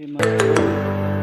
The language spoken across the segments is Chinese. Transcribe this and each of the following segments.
对吗？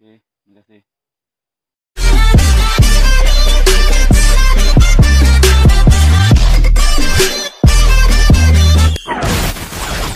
Okay, terima kasih.